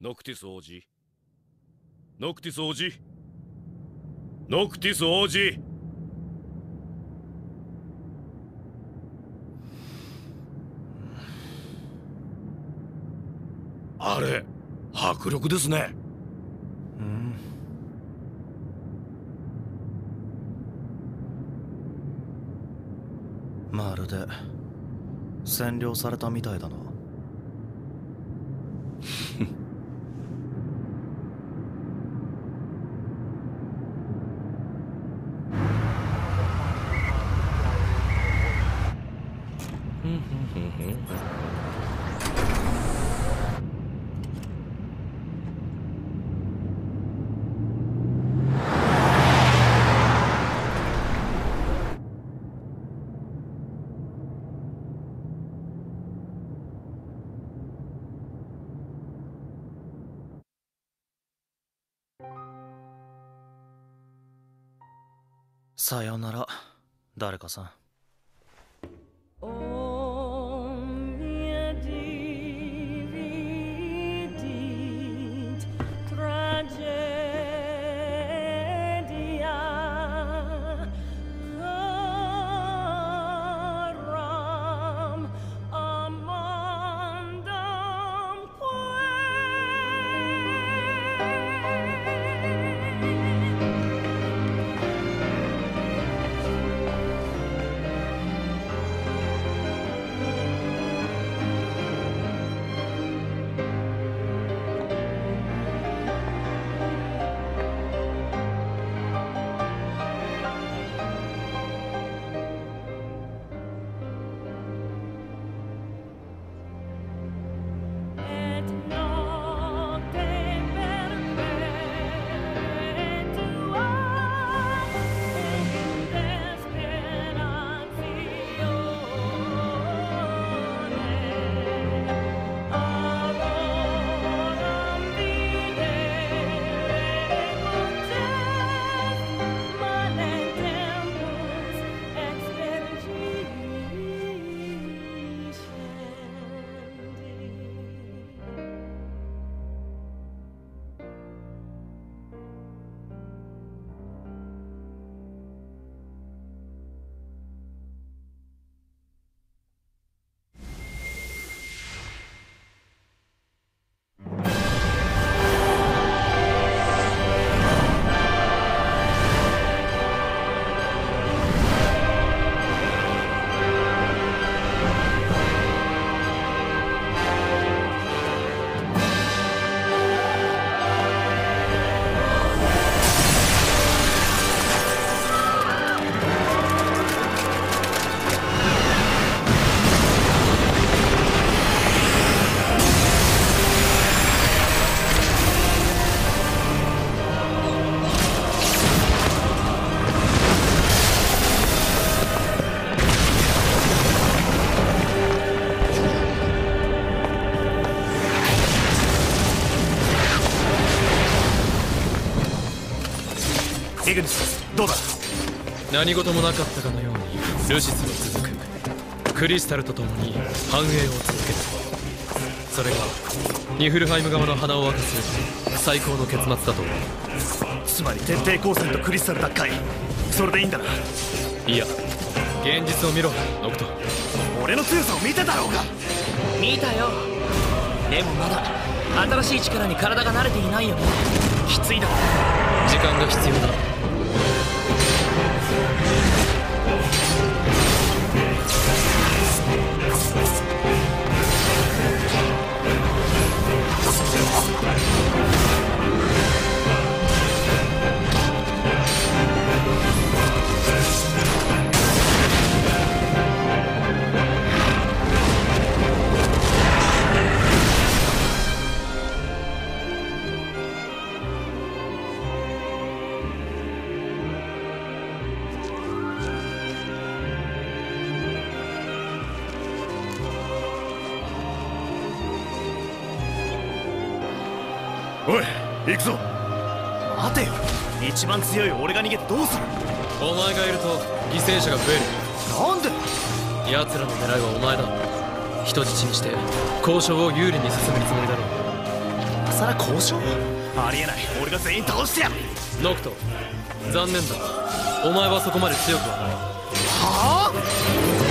ノクティス王子ノクティス王子ノクティス王子あれ迫力ですね。うん。まるで占領されたみたいだな。さよなら誰かさん。どうだ？何事もなかったかのようにルシスは続く。クリスタルと共に繁栄を続けるそれがニフルハイム側の鼻を沸かす最高の結末だと思う。つまり徹底抗戦とクリスタル奪回それでいいんだな？いや現実を見ろノクト。俺の強さを見てたろうが！見たよ。でもまだ新しい力に体が慣れていないよね。きついだろ。時間が必要だおい行くぞ。待てよ。一番強い俺が逃げてどうする？お前がいると犠牲者が増える。なんで奴らの狙いはお前だ。人質にして交渉を有利に進めるつもりだろう。更交渉？ありえない。俺が全員倒してやる。ノクト残念だ。お前はそこまで強くはない。はあ？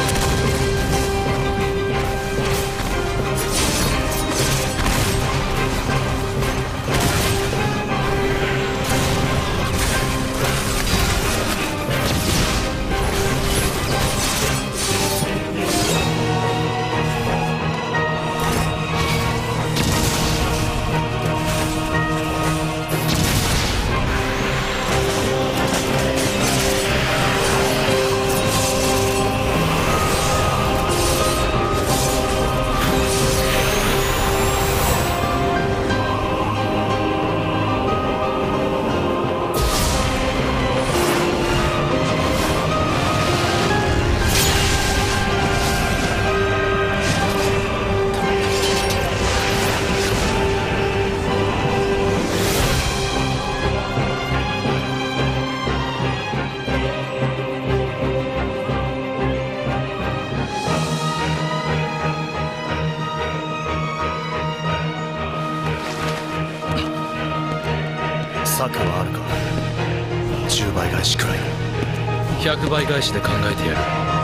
策はあるか10倍返しくらい。100倍返しで考えてやる。